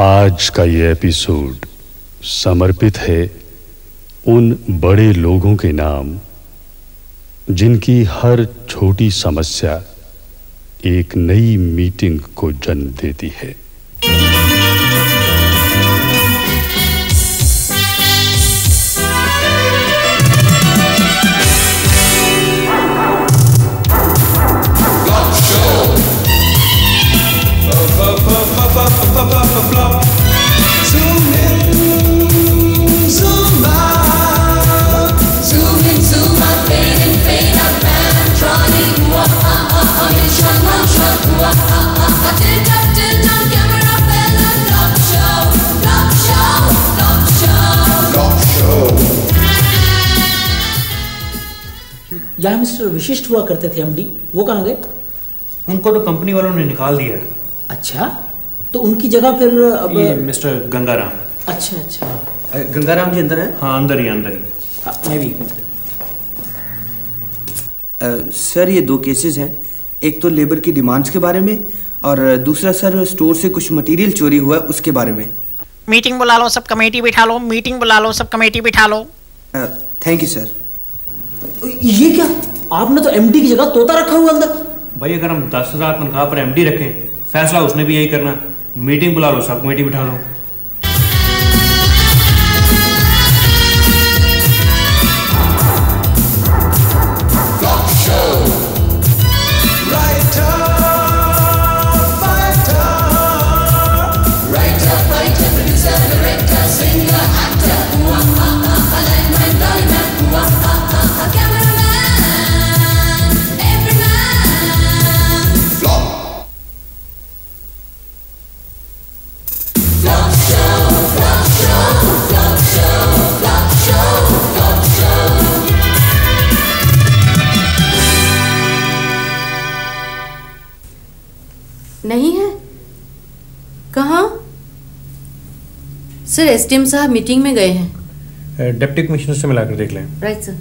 आज का ये एपिसोड समर्पित है उन बड़े लोगों के नाम, जिनकी हर छोटी समस्या एक नई मीटिंग को जन्म देती है। यहाँ मिस्टर विशिष्ट हुआ करते थे एमडी वो कहाँ गए? उनको तो कंपनी वालों ने निकाल दिया। अच्छा तो उनकी जगह फिर अब ये मिस्टर गंगाराम। अच्छा अच्छा। गंगाराम जी अंदर है? हाँ अंदर ही अंदर ही। हाँ, मैं भी। सर ये दो केसेस हैं। एक तो लेबर की डिमांड्स के बारे में और दूसरा सर स्टोर से कुछ मटेरियल चोरी हुआ है उसके बारे में। मीटिंग बुला लो सब कमेटी बिठा लो। मीटिंग बुला लो सब कमेटी बिठा लो। थैंक यू सर ये क्या? आपने तो एमडी की जगह तोता रखा हुआ अंदर। भाई, अगर हम दस हज़ार तनख्वाह पर एमडी रखें, फैसला उसने भी यही करना। मीटिंग बुला लो, सब कमेटी बिठा लो। सर एसडीएम साहब मीटिंग में गए हैं। डिप्टी कमिश्नर से मिलाकर देख लें। राइट सर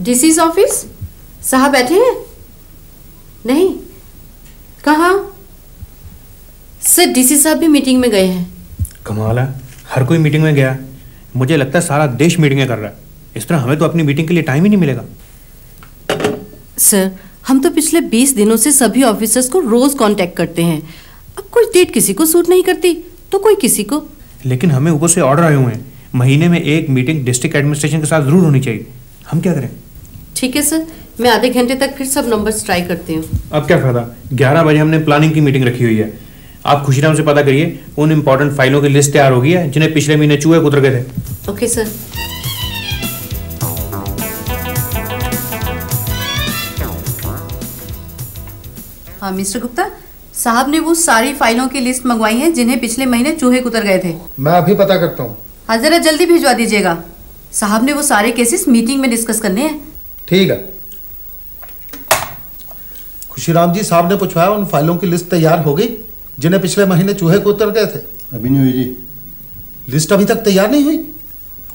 डीसीज ऑफ़िस साहब बैठे हैं? नहीं? कहाँ? सर डीसी साहब भी मीटिंग में गए हैं। कमाल है। हर कोई मीटिंग में गया। मुझे लगता है सारा देश मीटिंगें कर रहा है। इस तरह हमें तो अपनी मीटिंग के लिए टाइम ही नहीं मिलेगा। सर हम तो पिछले 20 दिनों से सभी ऑफिसर्स को रोज कांटेक्ट करते हैं। अब कोई डेट किसी को सूट नहीं करती तो कोई किसी को। लेकिन हमें ऊपर से ऑर्डर आए हुए हैं। महीने में एक मीटिंग डिस्ट्रिक्ट एडमिनिस्ट्रेशन के साथ ज़रूर होनी चाहिए। हम क्या करें? ठीक है सर मैं आधे घंटे तक फिर सब नंबर्स ट्राई करती हूँ। अब क्या फ़ायदा? ग्यारह बजे हमने प्लानिंग की मीटिंग रखी हुई है। आप खुशीराम से पता करिए उन इंपॉर्टेंट फाइलों की लिस्ट तैयार हो गई है जिन्हें पिछले महीने चूहे उतर गए थे। ओके सर हाँ मिस्टर गुप्ता साहब ने वो सारी फाइलों की लिस्ट मंगवाई है जिन्हें पिछले महीने चूहे कुतर गए थे। मैं अभी पता करता हूँ। हाँ जरा जल्दी भिजवा दीजिएगा। साहब ने वो सारे केसेस मीटिंग में डिस्कस करने हैं। ठीक है। खुशीराम जी साहब ने पूछवाया उन फाइलों की लिस्ट तैयार हो गई जिन्हें पिछले महीने चूहे को उतर गए थे? अभी नहीं हुई जी। लिस्ट अभी तक तैयार नहीं हुई?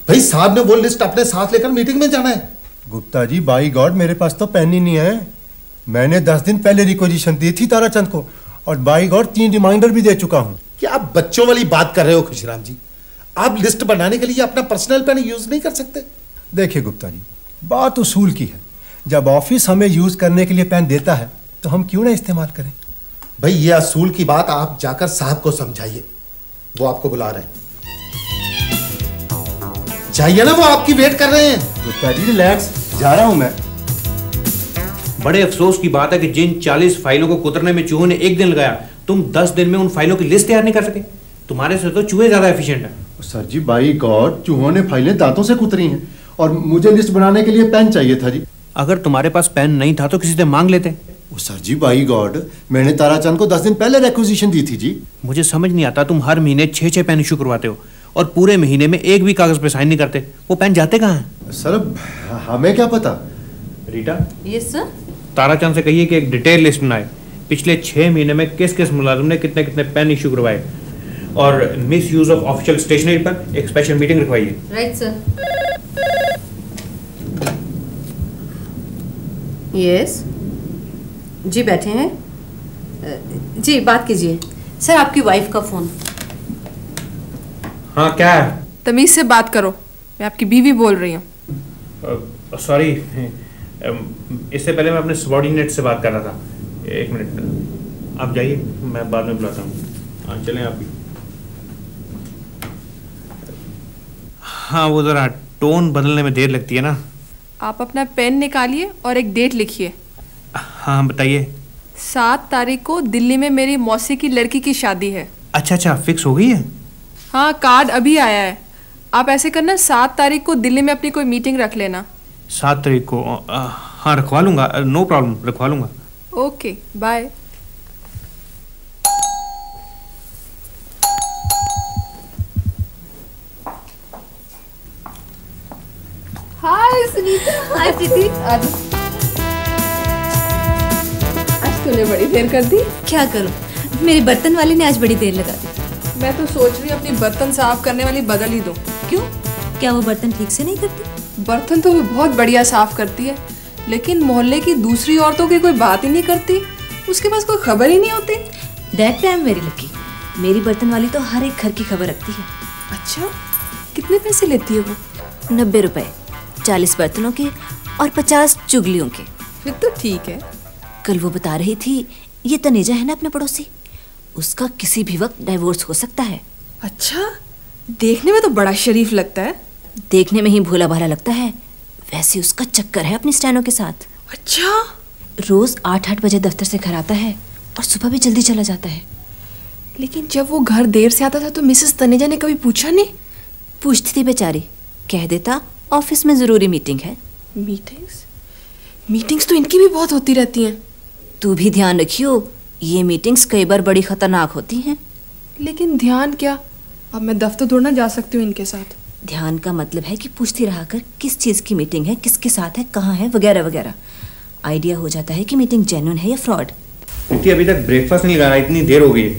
भाई साहब ने वो लिस्ट अपने साथ लेकर मीटिंग में जाना है। गुप्ता जी बाई गॉड मेरे पास तो पेन ही नहीं है। मैंने दस दिन पहले रिक्वेजिशन दी थी ताराचंद को और बाई गॉड तीन रिमाइंडर भी दे चुका हूँ। क्या आप बच्चों वाली बात कर रहे हो खुशीराम जी? आप लिस्ट बनाने के लिए अपना पर्सनल पेन यूज़ नहीं कर सकते। देखिए गुप्ता जी बात उसूल की है। जब ऑफ़िस हमें यूज़ करने के लिए पेन देता है तो हम क्यों ना इस्तेमाल करें? भाई ये असूल की बात आप जाकर साहब को समझाइए। वो आपको बुला रहे हैं। जाइए ना वो आपकी वेट कर रहे हैं। गुप्ता जी रिलैक्स जा रहा हूँ मैं। बड़े अफसोस की बात है कि जिन 40 फाइलों को कुतरने में चूहों ने एक दिन लगाया तुम 10 दिन में उन फाइलों की लिस्ट तैयार नहीं कर सके। तुम्हारे से तो चूहे ज़्यादा एफिशिएंट है। सर जी बाई गॉड चूहों ने फाइलें दांतों से कुतरी हैं और मुझे लिस्ट बनाने के लिए पेन चाहिए था जी। अगर तुम्हारे पास पेन नहीं था तो किसी से मांग लेते। ओ सर जी बाई गॉड मैंने ताराचंद को दस दिन पहले रेक्विजिशन दी थी जी। मुझे समझ नहीं आता तुम हर महीने छह छह पेन इशू करवाते हो और पूरे महीने में एक भी कागज़ पे साइन नहीं करते। वो पेन जाते कहाँ हैं? सर हमें क्या पता? रीटा? यस सर ताराचंद से कहिए कि एक डिटेल लिस्ट बनाए। पिछले छह महीने में किस किस मुलाजिम ने कितने कितने पेन इशू करवाए? और misuse of official stationery पर एक स्पेशल मीटिंग रखवाइए राइट सर यस जी बैठे हैं। जी बात कीजिए। सर आपकी वाइफ का फ़ोन हाँ क्या है? तमीज से बात करो। मैं आपकी बीवी बोल रही हूँ। सॉरी इससे पहले मैं अपने सबॉर्डिनेट से बात कर रहा था। एक मिनट। आप जाइए मैं बाद में बुलाता हूँ। हाँ चलें आप हाँ वो ज़रा टोन बदलने में देर लगती है ना। आप अपना पेन निकालिए और एक डेट लिखिए। हाँ बताइए। सात तारीख को दिल्ली में मेरी मौसी की लड़की की शादी है। अच्छा अच्छा फिक्स हो गई है? हाँ कार्ड अभी आया है। आप ऐसे करना सात तारीख को दिल्ली में अपनी कोई मीटिंग रख लेना। सात तारीख को हाँ रखवा लूँगा नो प्रॉब्लम रखवा लूँगा। Okay bye. Hi Sunita. Hi Preeti. आज तूने बड़ी देर कर दी। क्या करूँ? मेरे बर्तन वाले ने आज बड़ी देर लगा दी। मैं तो सोच रही हूँ अपनी बर्तन साफ़ करने वाली बदल ही दूँ। क्यों? क्या वो बर्तन ठीक से नहीं करती? बर्तन तो वो बहुत बढ़िया साफ़ करती है लेकिन मोहल्ले की दूसरी औरतों की कोई बात ही नहीं करती। उसके पास कोई खबर ही नहीं होती। दैट टाइम मेरी लकी मेरी बर्तन वाली तो हर एक घर की खबर रखती है। अच्छा कितने पैसे लेती है वो? नब्बे रुपए चालीस बर्तनों के और पचास चुगलियों के। फिर तो ठीक है। कल वो बता रही थी ये तनेजा है ना अपने पड़ोसी? उसका किसी भी वक्त डाइवोर्स हो सकता है। अच्छा देखने में तो बड़ा शरीफ लगता है। देखने में ही भोला भाला लगता है। वैसे उसका चक्कर है अपनी स्टैनो के साथ। अच्छा। रोज आठ आठ बजे दफ्तर से घर आता है और सुबह भी जल्दी चला जाता है। लेकिन जब वो घर देर से आता था तो मिसेस तनेजा ने कभी पूछा नहीं? पूछती थी बेचारी। कह देता ऑफ़िस में ज़रूरी मीटिंग है। मीटिंग्स? मीटिंग्स तो इनकी भी बहुत होती रहती हैं। तू भी ध्यान रखियो ये मीटिंग्स कई बार बड़ी खतरनाक होती हैं। लेकिन ध्यान क्या? अब मैं दफ्तर थोड़ा ना जा सकती हूँ इनके साथ। ध्यान का मतलब है कि पूछती रहा कर किस चीज़ की मीटिंग है किसके साथ है कहाँ है वगैरह वगैरह। आइडिया हो जाता है कि मीटिंग जेन्युइन है या फ्रॉड अभी तक ब्रेकफास्ट नहीं लगाना इतनी देर हो गई।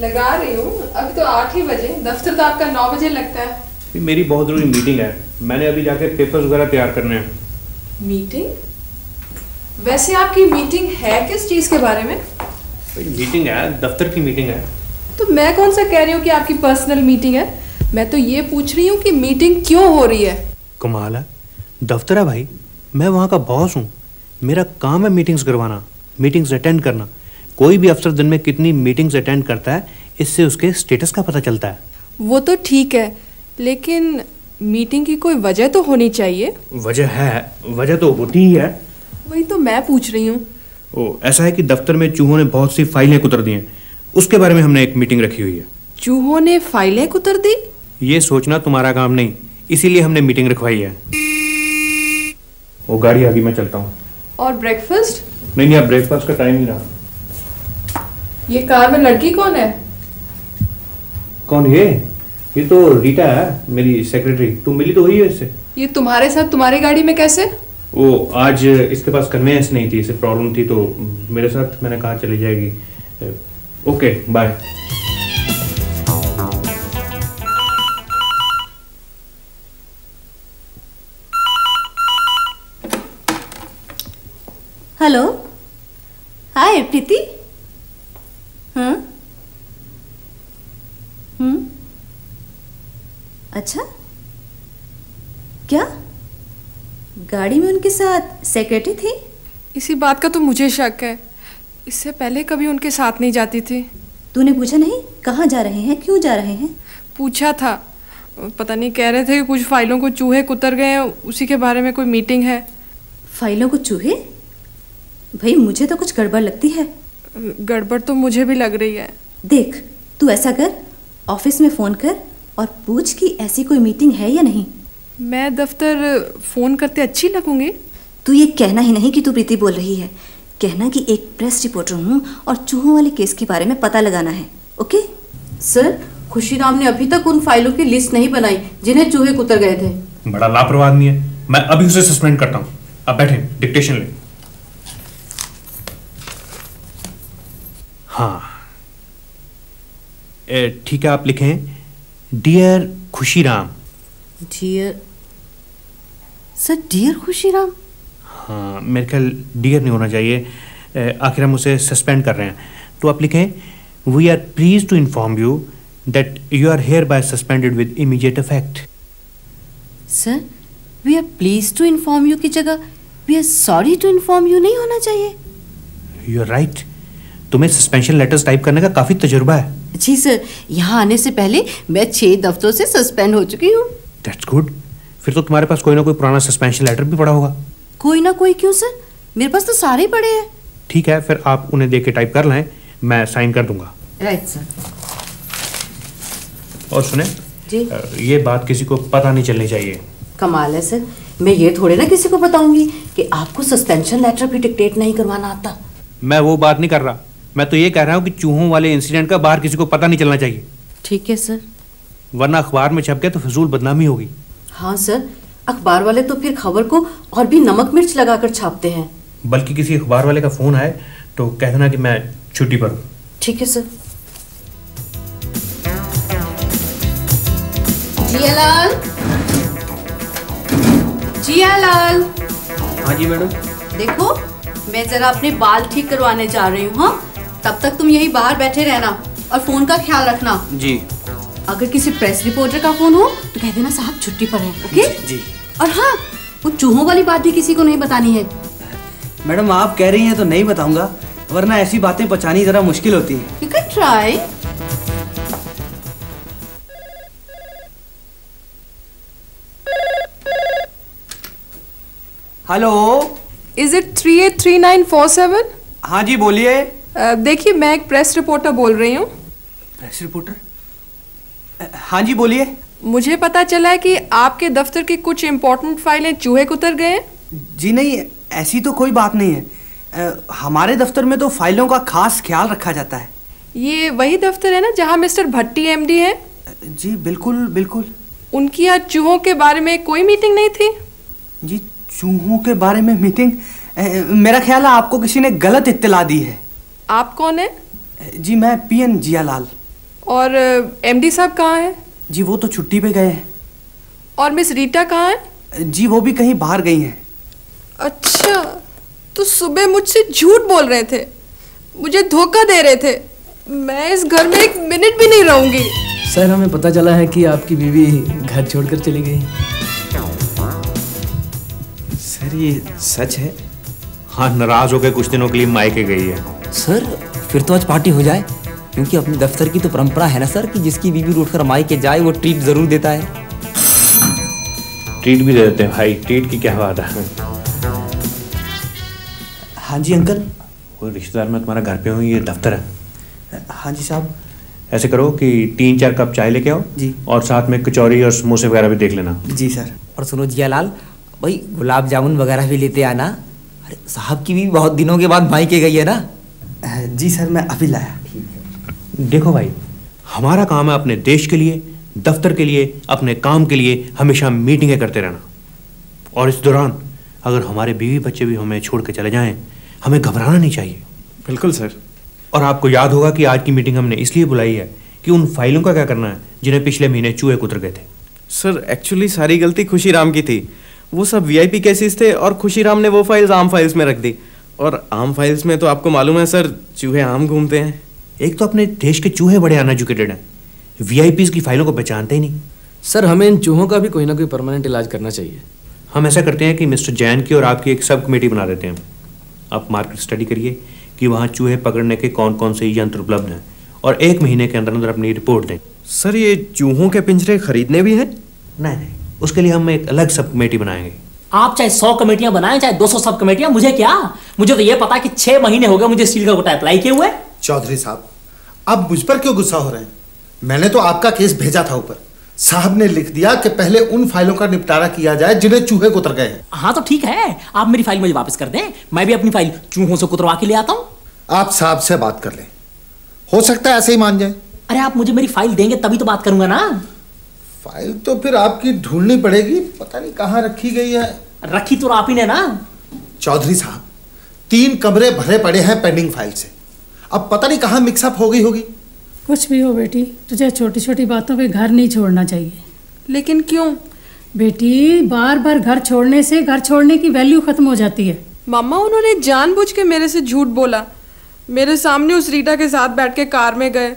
लगा रही हूँ। अभी तो आठ ही बजे। दफ्तर तो आपका नौ बजे लगता है। मेरी बहुत ज़रूरी मीटिंग है। मैंने अभी जाके पेपर्स वगैरह तैयार करने हैं। मीटिंग वैसे आपकी मीटिंग है किस चीज़ के बारे में? भाई मीटिंग है दफ्तर की मीटिंग है। तो मैं कौन सा कह रही हूँ कि आपकी पर्सनल मीटिंग है? मैं तो ये पूछ रही हूँ कि मीटिंग क्यों हो रही है? कमाल है। दफ्तर है भाई। मैं वहाँ का बॉस हूँ। मेरा काम है मीटिंग्स करवाना मीटिंग्स अटेंड करना। कोई भी अफसर दिन में कितनी मीटिंग्स अटेंड करता है इससे उसके स्टेटस का पता चलता है। वो तो ठीक है लेकिन मीटिंग की कोई वजह तो होनी चाहिए? वजह है वजह तो होती ही है। वही तो मैं पूछ रही हूँ। ओ ऐसा है कि दफ्तर में चूहों ने बहुत सी फाइलें कुतर दी हैं। उसके बारे में हमने एक मीटिंग रखी हुई है। चूहों ने फाइलें कुतर दी? ये सोचना तुम्हारा काम नहीं इसीलिए हमने मीटिंग रखवाई है। वो गाड़ी आ गई मैं चलता हूँ। और ब्रेकफास्ट नहीं नहीं अब ब्रेकफास्ट का टाइम ही रहा। ये कार में लड़की कौन है? कौन ये? ये तो रीटा है मेरी सेक्रेटरी तुम मिली तो हुई है इससे? ये तुम्हारे साथ तुम्हारी गाड़ी में कैसे? वो आज इसके पास कन्वेंस नहीं थी इसे प्रॉब्लम थी तो मेरे साथ मैंने कहा चली जाएगी। Okay bye hello hi Preeti हाँ हम्म अच्छा? क्या? गाड़ी में उनके साथ सेक्रेटरी थी? इसी बात का तो मुझे शक है। इससे पहले कभी उनके साथ नहीं जाती थी। तूने पूछा नहीं? कहाँ जा रहे हैं? क्यों जा रहे हैं? पूछा था। पता नहीं कह रहे थे कि कुछ फाइलों को चूहे कुतर गए हैं उसी के बारे में कोई मीटिंग है। फाइलों को चूहे? भाई मुझे तो कुछ गड़बड़ लगती है। गड़बड़ तो मुझे भी लग रही है। देख तू ऐसा कर ऑफ़िस में फ़ोन कर और पूछ कि ऐसी कोई मीटिंग है या नहीं। मैं दफ्तर फ़ोन करते अच्छी लगूँगी। तू ये कहना ही नहीं कि तू प्रीति बोल रही है। कहना कि एक प्रेस रिपोर्टर हूँ और चूहों वाले केस के बारे में पता लगाना है ओके? सर खुशी राम ने अभी तक उन फाइलों की लिस्ट नहीं बनाई जिन्हें चूहे कुतर गए थे। बड़ा लापरवाह आदमी है। मैं अभी उसे सस्पेंड करता हूँ। अब बैठे डिक्टेशन ले। हाँ। ठीक है आप लिखें डियर खुशी राम डियर सर डियर खुशी राम हाँ मेरे ख्याल डियर नहीं होना चाहिए। आखिर हम उसे सस्पेंड कर रहे हैं। तो आप लिखें we are please to inform you that you are hereby suspended with immediate effect sir we are please to inform you की जगह we are sorry to inform you नहीं होना चाहिए। यू आर राइट तुम्हें सस्पेंशन लेटर्स टाइप करने का काफ़ी तजुर्बा है। जी सर यहाँ आने से पहले मैं छह दफ्तरों से सस्पेंड हो चुकी हूँ। दैट्स गुड फिर तो तुम्हारे पास कोई ना कोई पुराना सस्पेंशन लेटर भी पड़ा होगा। कोई ना कोई क्यों सर? मेरे पास तो सारे ही पड़े हैं। ठीक है फिर आप उन्हें देख के टाइप कर लें मैं साइन कर दूँगा। राइट सर और सुने जी। ये बात किसी को पता नहीं चलनी चाहिए। कमाल है सर। मैं ये थोड़े ना किसी को बताऊँगी कि आपको सस्पेंशन लेटर भी डिक्टेट नहीं करवाना आता। मैं वो बात नहीं कर रहा। मैं तो ये कह रहा हूँ कि चूहों वाले इंसिडेंट का बाहर किसी को पता नहीं चलना चाहिए। ठीक है सर। वरना अखबार में छप गया तो फजूल बदनामी होगी। हाँ सर। अखबार वाले तो फिर खबर को और भी नमक मिर्च लगाकर छापते हैं। बल्कि किसी अखबार वाले का फ़ोन आए तो कह देना कि मैं छुट्टी पर हूँ। ठीक है सर। जियालाल? जियालाल? हाँ जी मैडम। देखो मैं जरा अपने बाल ठीक करवाने जा रही हूँ हाँ? तब तक तुम यही बाहर बैठे रहना और फ़ोन का ख्याल रखना। जी। अगर किसी प्रेस रिपोर्टर का फ़ोन हो तो कह देना साहब छुट्टी पर है ओके? जी और हाँ वो चूहों वाली बात भी किसी को नहीं बतानी है। मैडम आप कह रही हैं तो नहीं बताऊँगा वरना ऐसी बातें बचानी जरा मुश्किल होती है। You can try hello is it three eight three nine four seven हाँ जी बोलिए। देखिए मैं एक प्रेस रिपोर्टर बोल रही हूँ। प्रेस रिपोर्टर हाँ जी बोलिए। मुझे पता चला है कि आपके दफ्तर की कुछ इम्पोर्टेंट फाइलें चूहे कुतर गए हैं। जी नहीं ऐसी तो कोई बात नहीं है। अ, हमारे दफ्तर में तो फाइलों का खास ख्याल रखा जाता है। ये वही दफ्तर है ना जहाँ मिस्टर भट्टी एमडी है? जी बिल्कुल बिल्कुल। उनकी आज चूहों के बारे में कोई मीटिंग नहीं थी? जी चूहों के बारे में मीटिंग मेरा ख्याल है आपको किसी ने गलत इत्तला दी है। आप कौन है? जी मैं पी पीएन जियालाल। और एमडी साहब कहाँ हैं? जी वो तो छुट्टी पे गए हैं। और मिस रीटा कहाँ है? जी वो भी कहीं बाहर गई हैं। अच्छा तो सुबह मुझसे झूठ बोल रहे थे। मुझे धोखा दे रहे थे। मैं इस घर में एक मिनट भी नहीं रहूँगी। सर हमें पता चला है कि आपकी बीवी घर छोड़कर चली गई। सर ये सच है? हाँ नाराज़ होकर कुछ दिनों के लिए मायके गई है। सर फिर तो आज पार्टी हो जाए। क्योंकि अपने दफ्तर की तो परंपरा है ना सर कि जिसकी बीवी उठकर माई के जाए वो ट्रीट ज़रूर देता है। ट्रीट भी दे देते हैं भाई ट्रीट की क्या बात है? हाँ जी अंकल। वो रिश्तेदार मैं तुम्हारा घर पे हूँ ये दफ्तर है? हाँ जी साहब। ऐसे करो कि तीन चार कप चाय लेके आओ जी। और साथ में कचौरी और समोसे वगैरह भी देख लेना। जी सर। और सुनो जियालाल भाई गुलाब जामुन वगैरह भी लेते आना। अरे साहब की भी बहुत दिनों के बाद माई के गई है ना? जी सर मैं अभी लाया। देखो भाई हमारा काम है अपने देश के लिए दफ्तर के लिए अपने काम के लिए हमेशा मीटिंगें करते रहना। और इस दौरान अगर हमारे बीवी बच्चे भी हमें छोड़ के चले जाएँ हमें घबराना नहीं चाहिए। बिल्कुल सर। और आपको याद होगा कि आज की मीटिंग हमने इसलिए बुलाई है कि उन फाइलों का क्या करना है जिन्हें पिछले महीने चूहे कुतर गए थे। सर एक्चुअली सारी गलती खुशी राम की थी। वो सब वीआईपी केसेस थे और खुशीराम ने वो फाइल्स आम फाइल्स में रख दी। और आम फाइल्स में तो आपको मालूम है सर चूहे आम घूमते हैं। एक तो अपने देश के चूहे बड़े अनएजुकेटेड हैं। वीआईपीज की फाइलों को पहचानते ही नहीं। सर हमें इन चूहों का भी कोई ना कोई परमानेंट इलाज करना चाहिए। हम ऐसा करते हैं कि मिस्टर जैन की और आपकी एक सब कमेटी बना देते हैं। आप मार्केट स्टडी करिए कि वहाँ चूहे पकड़ने के कौन कौन से यंत्र उपलब्ध हैं और एक महीने के अंदर अंदर अपनी रिपोर्ट दें। सर ये चूहों के पिंजरे खरीदने भी हैं? नहीं नहीं। उसके लिए हम एक अलग सब कमेटी बनाएँगे। आप चाहे सौ कमेटियाँ बनाएँ चाहे दो सौ सब कमेटियाँ मुझे क्या? मुझे तो ये पता है कि छह महीने हो गए मुझे स्टील का कोटा अप्लाई किए हुए। चौधरी साहब आप मुझ पर क्यों गुस्सा हो रहे हैं? मैंने तो आपका केस भेजा था ऊपर। साहब ने लिख दिया कि पहले उन फाइलों का निपटारा किया जाए जिन्हें चूहे कुतर गए हैं। हाँ तो ठीक है। आप मेरी फ़ाइल मुझे वापस कर दें। मैं भी अपनी फ़ाइल चूहों से कुतरवा के ले आता हूँ। आप साहब से बात कर लें। हो सकता है ऐसे ही मान जाए। अरे आप मुझे मेरी फ़ाइल देंगे तभी तो बात करूँगा ना। फ़ाइल तो फिर आपकी ढूंढनी पड़ेगी। पता नहीं कहाँ रखी गई है। रखी तो आप ही ने ना। चौधरी साहब तीन कमरे भरे पड़े हैं पेंडिंग फ़ाइल से। अब पता नहीं कहाँ मिक्सअप हो गई होगी। कुछ भी हो बेटी तुझे छोटी छोटी बातों पे घर नहीं छोड़ना चाहिए। लेकिन क्यों? बेटी बार बार घर छोड़ने से घर छोड़ने की वैल्यू खत्म हो जाती है। मामा उन्होंने जानबूझ के मेरे से झूठ बोला। मेरे सामने उस रीटा के साथ बैठ के कार में गए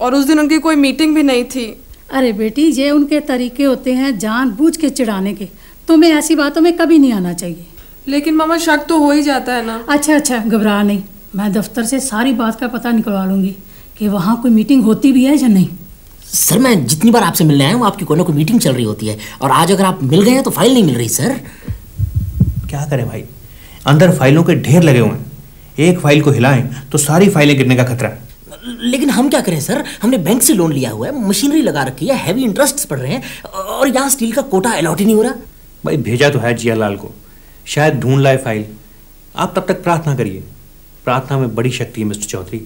और उस दिन उनकी कोई मीटिंग भी नहीं थी। अरे बेटी ये उनके तरीके होते हैं जानबूझ के चिढ़ाने के। तुम्हें ऐसी बातों में कभी नहीं आना चाहिए। लेकिन मामा शक तो हो ही जाता है ना। अच्छा अच्छा घबरा नहीं। मैं दफ्तर से सारी बात का पता निकलवा लूँगी कि वहाँ कोई मीटिंग होती भी है या नहीं। सर मैं जितनी बार आपसे मिलने आया हूँ आपकी कोई ना कोई मीटिंग चल रही होती है। और आज अगर आप मिल गए हैं तो फ़ाइल नहीं मिल रही सर। क्या करें भाई? अंदर फाइलों के ढेर लगे हुए हैं। एक फ़ाइल को हिलाएँ तो सारी फाइलें गिरने का खतरा है। लेकिन हम क्या करें सर? हमने बैंक से लोन लिया हुआ है मशीनरी लगा रखी है हैवी इंटरेस्ट पड़ रहे हैं और यहाँ स्टील का कोटा अलॉट ही नहीं हो रहा। भाई भेजा तो है जियालाल को। शायद ढूंढ लाए फ़ाइल आप तब तक प्रार्थना करिए। प्रार्थना में बड़ी शक्ति है मिस्टर चौधरी।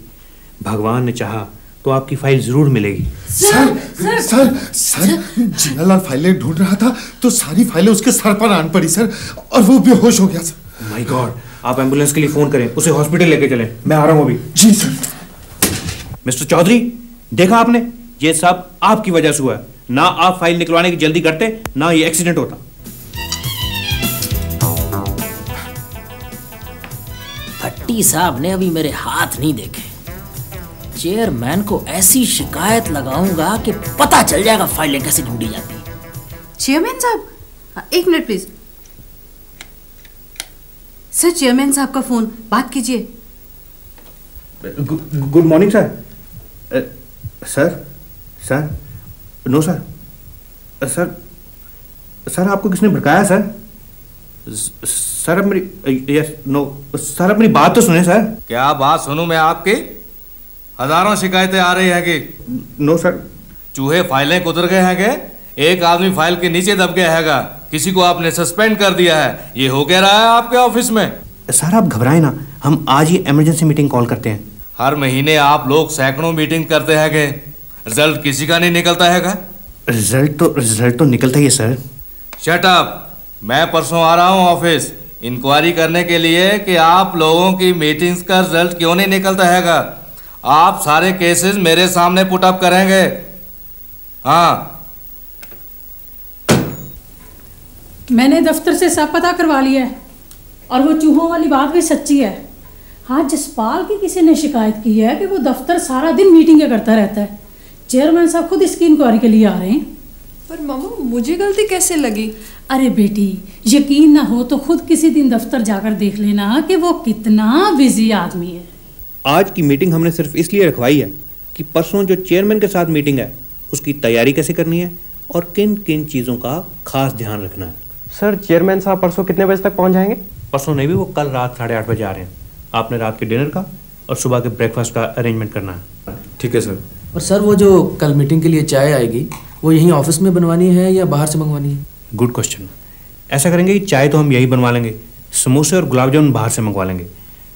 भगवान ने चाहा तो आपकी फ़ाइल ज़रूर मिलेगी। सर सर सर जियालाल फाइलें ढूंढ रहा था तो सारी फाइलें उसके सर पर आन पड़ी सर और वो बेहोश हो गया सर। माय गॉड आप एंबुलेंस के लिए फ़ोन करें उसे हॉस्पिटल लेके चलें। मैं आ रहा हूँ अभी। जी सर। मिस्टर चौधरी देखा आपने? ये सब आपकी वजह से हुआ है। ना आप फ़ाइल निकलवाने की जल्दी करते ना ये एक्सीडेंट होता। भट्टी साहब ने अभी मेरे हाथ नहीं देखे। चेयरमैन को ऐसी शिकायत लगाऊँगा कि पता चल जाएगा फाइलें कैसे ढूंढी जाती हैं। चेयरमैन साहब हाँ, एक मिनट प्लीज़। सर चेयरमैन साहब का फ़ोन बात कीजिए। Good morning sir. Sir sir no sir sir sir आपको किसने भड़काया सर सर अब मेरी यस नो सर अपनी बात तो सुने सर क्या बात सुनू मैं आपकी? हज़ारों शिकायतें आ रही हैं कि नो सर चूहे फाइलें कुतर गए हैं के एक आदमी फ़ाइल के नीचे दब गया हैगा किसी को आपने सस्पेंड कर दिया है ये हो क्या रहा है आपके ऑफ़िस में? सर आप घबराएँ ना। हम आज ही इमरजेंसी मीटिंग कॉल करते हैं। हर महीने आप लोग सैकड़ों मीटिंग करते हैं के रिज़ल्ट किसी का नहीं निकलता हैगा? रिज़ल्ट तो रिज़ल्ट तो निकलता ही है सर। शट अप मैं परसों आ रहा हूँ ऑफ़िस। इंक्वायरी करने के लिए कि आप लोगों की मीटिंग्स का रिज़ल्ट क्यों नहीं निकलता हैगा? आप सारे केसेस मेरे सामने पुट अप करेंगे। हाँ। मैंने दफ्तर से सब पता करवा लिया है। और वो चूहों वाली बात भी सच्ची है। हाँ जसपाल की किसी ने शिकायत की है कि वो दफ्तर सारा दिन मीटिंगें करता रहता है। चेयरमैन साहब खुद इसकी इंक्वायरी के लिए आ रहे हैं। पर मामा मुझे गलती कैसे लगी? अरे बेटी यकीन ना हो तो खुद किसी दिन दफ्तर जाकर देख लेना कि वो कितना बिज़ी आदमी है। आज की मीटिंग हमने सिर्फ़ इसलिए रखवाई है कि परसों जो चेयरमैन के साथ मीटिंग है उसकी तैयारी कैसे करनी है और किन किन चीज़ों का खास ध्यान रखना है। सर चेयरमैन साहब परसों कितने बजे तक पहुँच जाएँगे? परसों नहीं भी वो कल रात साढ़े आठ बजे आ रहे हैं। आपने रात के डिनर का और सुबह के ब्रेकफास्ट का अरेंजमेंट करना है। ठीक है सर और सर वो जो कल मीटिंग के लिए चाय आएगी वो यहीं ऑफ़िस में बनवानी है या बाहर से मंगवानी है? गुड क्वेश्चन ऐसा करेंगे कि चाय तो हम यही बनवा लेंगे समोसे और गुलाब जामुन बाहर से मंगवा लेंगे।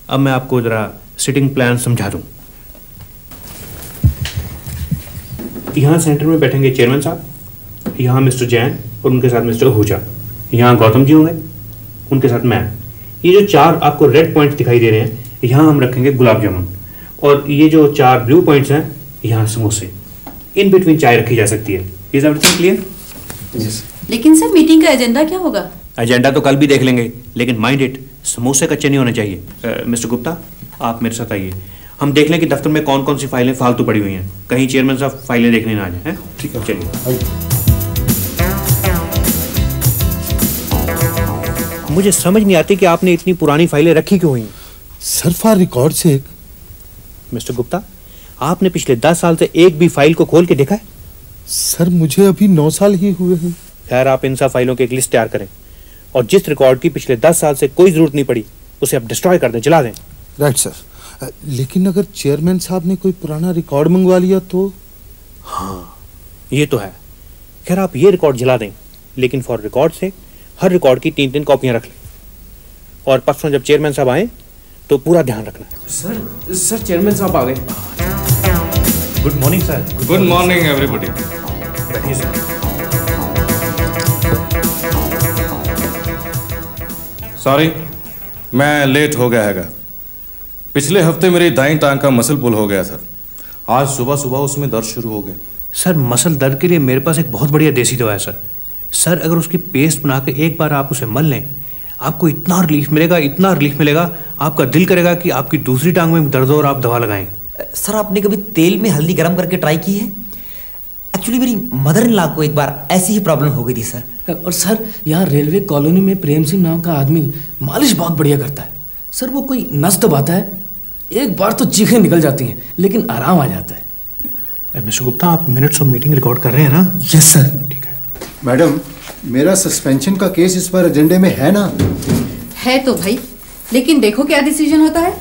अब मैं आपको ज़रा सिटिंग प्लान समझा दूँ। यहाँ सेंटर में बैठेंगे चेयरमैन साहब यहाँ मिस्टर जैन और उनके साथ मिस्टर आहूजा यहाँ गौतम जी होंगे उनके साथ मैं। ये जो चार आपको रेड पॉइंट्स दिखाई दे रहे हैं यहाँ हम रखेंगे गुलाब जामुन। और ये जो चार ब्लू पॉइंट्स हैं यहाँ समोसे। इन बिटवीन चाय रखी जा सकती है। इज़ एवरीथिंग क्लियर लेकिन सर मीटिंग का एजेंडा क्या होगा? एजेंडा तो कल भी देख लेंगे लेकिन माइंड इट समोसे कच्चे नहीं होने चाहिए। मिस्टर गुप्ता आप मेरे साथ आइए। हम देख लें कि दफ्तर में कौन कौन सी फाइलें फालतू पड़ी हुई हैं। कहीं चेयरमैन साहब फाइलें देखने ना आ जाए हैं? ठीक है। चलिए। मुझे समझ नहीं आती कि आपने इतनी पुरानी फाइलें रखी क्यों हुई। सर फॉर रिकॉर्ड से मिस्टर गुप्ता आपने पिछले दस साल से एक भी फ़ाइल को खोल के देखा है? सर मुझे अभी नौ साल ही हुए हैं। खैर आप इन सब फाइलों की एक लिस्ट तैयार करें और जिस रिकॉर्ड की पिछले दस साल से कोई ज़रूरत नहीं पड़ी उसे आप डिस्ट्रॉय कर दें जला दें। Right sir. लेकिन अगर चेयरमैन साहब ने कोई पुराना रिकॉर्ड मंगवा लिया तो? हाँ ये तो है। खैर आप ये रिकॉर्ड जला दें लेकिन फॉर रिकॉर्ड से हर रिकॉर्ड की तीन तीन कॉपियाँ रख लें। और परसों जब चेयरमैन साहब आए तो पूरा ध्यान रखना। सर सर चेयरमैन साहब आ गए। Good morning sir good morning everybody बैठिए सर सॉरी मैं लेट हो गया हैगा। पिछले हफ़्ते मेरी दाई टांग का मसल पुल हो गया था। आज सुबह सुबह उसमें दर्द शुरू हो गया। सर मसल दर्द के लिए मेरे पास एक बहुत बढ़िया देसी दवा है सर सर अगर उसकी पेस्ट बना के एक बार आप उसे मल लें आपको इतना रिलीफ मिलेगा इतना रिलीफ मिलेगा आपका दिल करेगा कि आपकी दूसरी टांग में दर्द हो और आप दवा लगाएँ। सर आपने कभी तेल में हल्दी गर्म करके ट्राई की है? एक्चुअली मेरी मदर इन लॉ को एक बार ऐसी ही प्रॉब्लम हो गई थी सर। और सर यहाँ रेलवे कॉलोनी में प्रेम सिंह नाम का आदमी मालिश बहुत बढ़िया करता है। सर वो कोई नस दबाता है एक बार तो चीखें निकल जाती हैं लेकिन आराम आ जाता है। मिस्टर गुप्ता आप मिनट्स ऑफ़ मीटिंग रिकॉर्ड कर रहे हैं ना? यस सर ठीक है। मैडम मेरा सस्पेंशन का केस इस बार एजेंडे में है ना? है तो भाई लेकिन देखो क्या डिसीज़न होता है।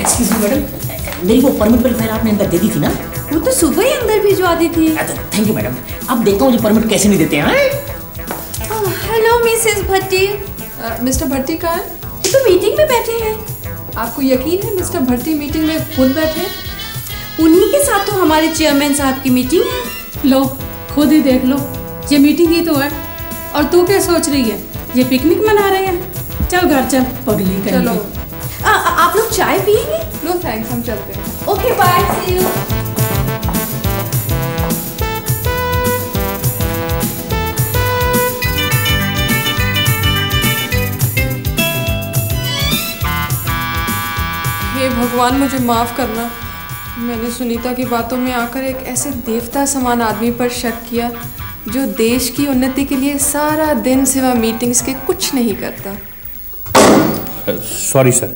एक्सक्यूज मी मैडम मेरी वो परमिट वाली फ़ाइल आपने अंदर दे दी थी ना? वो तो सुबह ही अंदर भिजवा दी थी। थैंक यू मैडम अब देखता हूँ मुझे परमिट कैसे नहीं देते हैं hello Mrs Bhatti mister Bhatti कहाँ है? ये तो मीटिंग में बैठे हैं। आपको यकीन है मिस्टर भट्टी मीटिंग में खुद बैठे हैं? उन्हीं के साथ तो हमारे चेयरमैन साहब की मीटिंग है। लो खुद ही देख लो। ये मीटिंग ही तो है। और तू क्या सोच रही है? ये पिकनिक मना रहे हैं? चल घर चल। पगली कहीं चलो। आ, आ, आप लोग चाय पियेंगे? नो थैंक्स हम चलते हैं। ओके बाय सी यू हे भगवान मुझे माफ़ करना। मैंने सुनीता की बातों में आकर एक ऐसे देवता समान आदमी पर शक किया जो देश की उन्नति के लिए सारा दिन सिवा मीटिंग्स के कुछ नहीं करता। सॉरी सर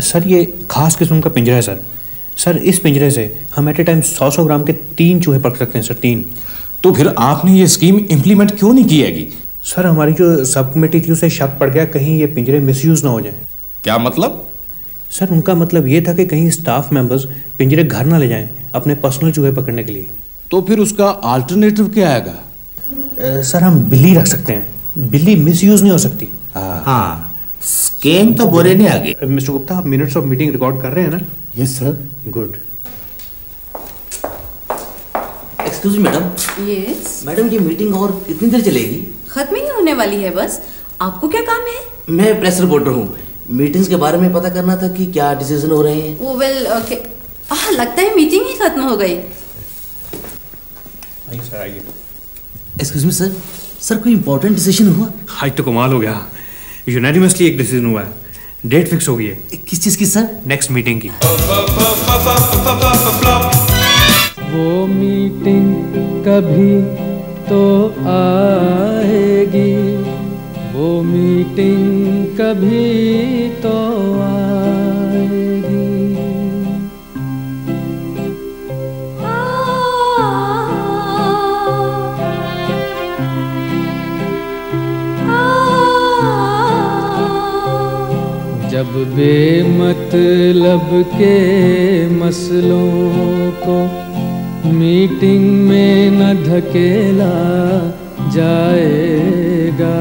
सर ये खास किस्म का पिंजरा है सर सर इस पिंजरे से हम एट ए टाइम सौ सौ ग्राम के तीन चूहे पकड़ सकते हैं सर तीन। तो फिर आपने ये स्कीम इम्प्लीमेंट क्यों नहीं की हैगी? सर हमारी जो सब कमेटी थी उसे शक पड़ गया कहीं ये पिंजरे मिसयूज ना हो जाए। क्या मतलब? सर उनका मतलब ये था कि कहीं स्टाफ मेंबर्स पिंजरे घर ना ले जाएँ अपने पर्सनल चूहे पकड़ने के लिए। तो फिर उसका अल्टरनेटिव क्या आएगा? सर हम बिल्ली रख सकते हैं। बिल्ली मिसयूज नहीं हो सकती। हाँ स्कीम तो बुरे नहीं आगे। मिस्टर गुप्ता आप मिनट्स ऑफ़ मीटिंग रिकॉर्ड कर रहे हैं ना? Yes sir good excuse madam yes madam ये मीटिंग और कितनी देर चलेगी? खत्म ही होने वाली है बस। आपको क्या काम है? मैं प्रेस रिपोर्टर हूँ। मीटिंग्स के बारे में पता करना था कि क्या डिसीज़न हो रहे हैं? वो वेल ओके आह लगता है मीटिंग ही खत्म हो गई। सर आइए। एक्सक्यूज मी सर सर कोई इंपॉर्टेंट डिसीज़न हुआ? आज तो कमाल हो गया। यूनानिमसली एक डिसीज़न हुआ। है डेट फिक्स हो गई है। किस चीज़ की सर नेक्स्ट मीटिंग की। वो मीटिंग कभी तो आएगी। वो मीटिंग कभी तो आएगी जब बेमतलब के मसलों को मीटिंग में न धकेला जाएगा।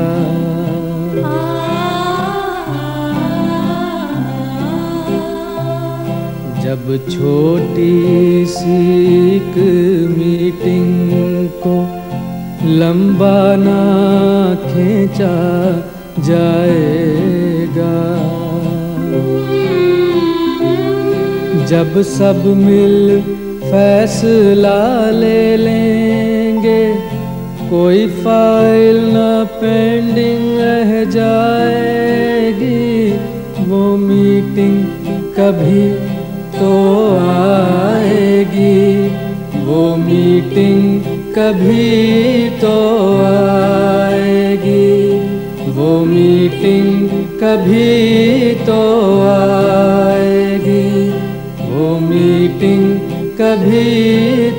छोटी सी मीटिंग को लंबा ना खींचा जाएगा। जब सब मिल फैसला ले लेंगे, कोई फ़ाइल ना पेंडिंग रह जाएगी। वो मीटिंग कभी तो आएगी। वो मीटिंग कभी तो आएगी। वो मीटिंग कभी तो आएगी। वो मीटिंग कभी